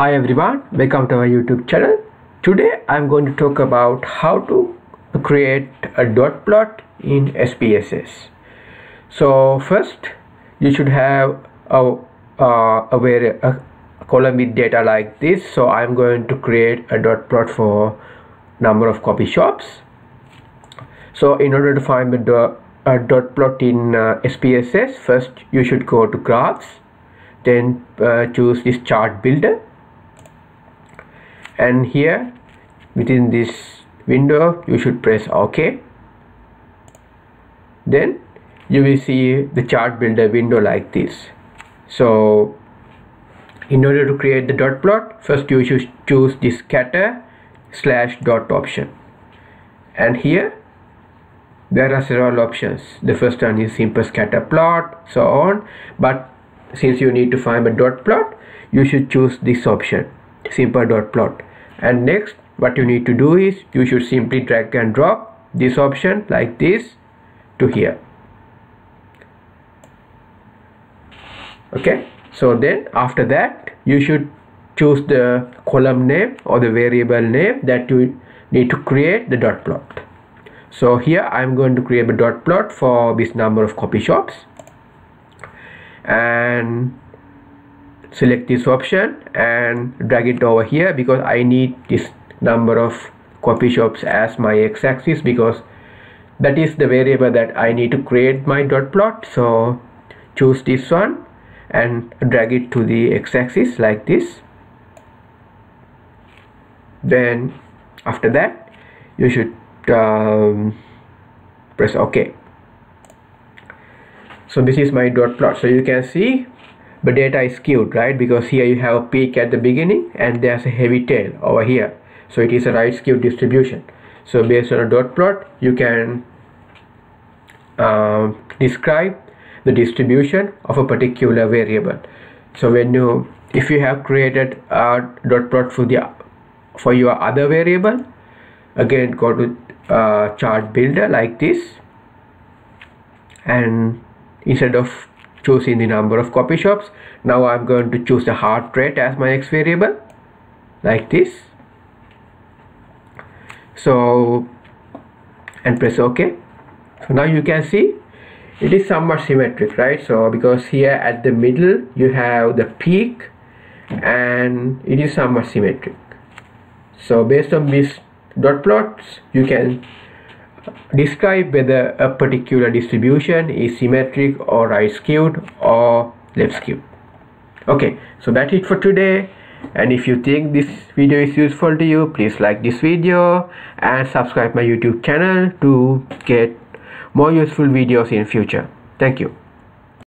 Hi everyone, welcome to our YouTube channel. Today I'm going to talk about how to create a dot plot in SPSS. So first you should have a, uh, a, a column with data like this. So I'm going to create a dot plot for number of coffee shops. So in order to find a dot plot in uh, SPSS, first you should go to graphs, then uh, choose this chart builder and here within this window you should press ok. Then you will see the chart builder window like this. So in order to create the dot plot first you should choose the scatter slash dot option. And here there are several options. The first one is simple scatter plot so on. But since you need to find a dot plot you should choose this option simple dot plot and next what you need to do is you should simply drag and drop this option like this to here. Okay? So then after that you should choose the column name or the variable name that you need to create the dot plot. So here I'm going to create a dot plot for this number of copy shops and select this option and drag it over here because I need this number of coffee shops as my x-axis because that is the variable that I need to create my dot plot. So choose this one and drag it to the x-axis like this. Then after that you should um, press ok. So this is my dot plot. So you can see the data is skewed right? Because here you have a peak at the beginning and there's a heavy tail over here. So it is a right skewed distribution. So based on a dot plot you can uh, describe the distribution of a particular variable. So when you if you have created a dot plot for the for your other variable again go to uh, chart builder like this. And instead of choosing the number of coffee shops. Now I'm going to choose the heart rate as my x variable like this. So and press ok. So now you can see it is somewhat symmetric right? So because here at the middle you have the peak and it is somewhat symmetric. So based on these dot plots you can describe whether a particular distribution is symmetric or right skewed or left skewed okay so that's it for today. And if you think this video is useful to you please like this video and subscribe my youtube channel to get more useful videos in future. Thank you